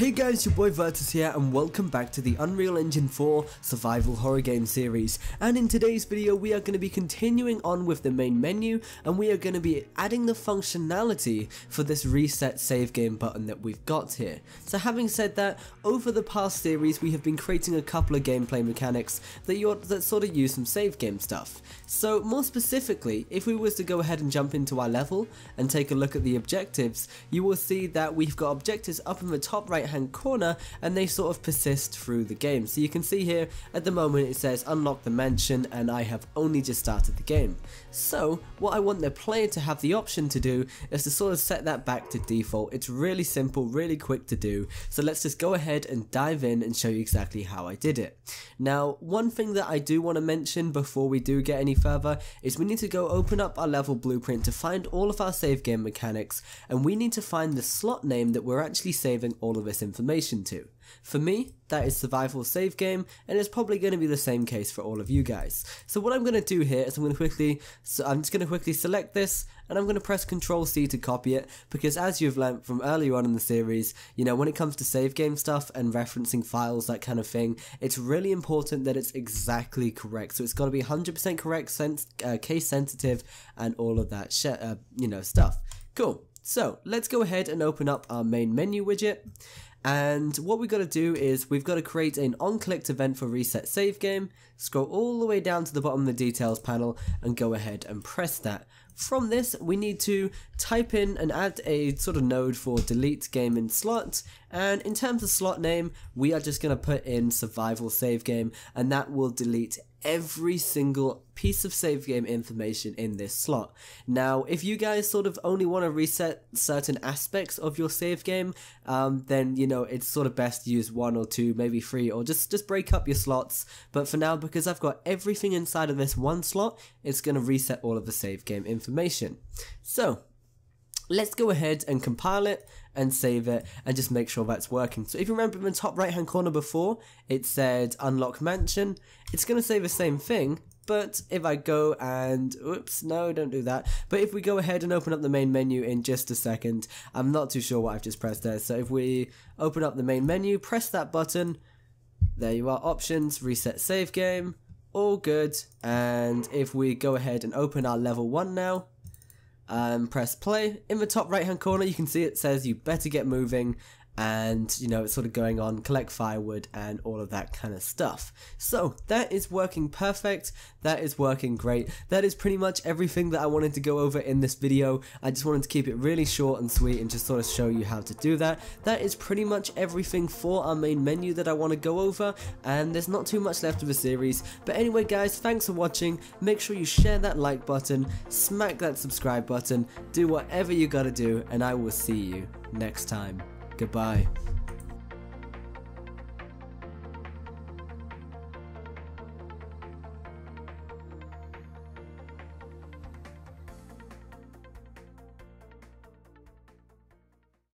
Hey guys, your boy Virtus here and welcome back to the Unreal Engine 4 survival horror game series. And in today's video we are going to be continuing on with the main menu and we are going to be adding the functionality for this reset save game button that we've got here. So having said that, over the past series we have been creating a couple of gameplay mechanics that, that sort of use some save game stuff. So more specifically, if we was to go ahead and jump into our level and take a look at the objectives, you will see that we've got objectives up in the top right hand corner and they sort of persist through the game. So you can see here at the moment it says unlock the mansion and I have only just started the game. So what I want the player to have the option to do is to sort of set that back to default. It's really simple, really quick to do. So let's just go ahead and dive in and show you exactly how I did it. Now one thing that I do want to mention before we do get any further is we need to go open up our level blueprint to find all of our save game mechanics and we need to find the slot name that we're actually saving all of this information to. For me, that is survival save game, and it's probably going to be the same case for all of you guys. So what I'm going to do here is I'm going to quickly, so I'm just going to quickly select this, and I'm going to press Control C to copy it, because as you've learnt from earlier on in the series, you know, when it comes to save game stuff and referencing files, that kind of thing, it's really important that it's exactly correct. So it's got to be 100% correct, sens uh, case sensitive, and all of that, uh, you know, stuff. Cool. So let's go ahead and open up our main menu widget and what we've got to do is we've got to create an on-clicked event for reset save game, scroll all the way down to the bottom of the details panel and go ahead and press that. From this, we need to type in and add a sort of node for delete game in slot. And in terms of slot name, we are just going to put in survival save game and that will delete every single piece of save game information in this slot. Now, if you guys sort of only want to reset certain aspects of your save game, um, then you know it's sort of best to use one or two, maybe three, or just just break up your slots. But for now, because I've got everything inside of this one slot, it's going to reset all of the save game information. So let's go ahead and compile it and save it and just make sure that's working. So if you remember in the top right hand corner before, it said unlock mansion, it's going to say the same thing, but if I go and, oops, no, don't do that. But if we go ahead and open up the main menu in just a second, I'm not too sure what I've just pressed there. So if we open up the main menu, press that button, there you are, options, reset save game, all good. And if we go ahead and open our level one now, um, press play. In the top right hand corner you can see it says you better get moving and you know it's sort of going on collect firewood and all of that kind of stuff. So that is working perfect. That is working great. That is pretty much everything that I wanted to go over in this video. I just wanted to keep it really short and sweet and just sort of show you how to do that. That is pretty much everything for our main menu that I want to go over and there's not too much left of the series. But anyway guys thanks for watching. Make sure you share that like button smack that subscribe button do whatever you gotta do and I will see you next time Goodbye.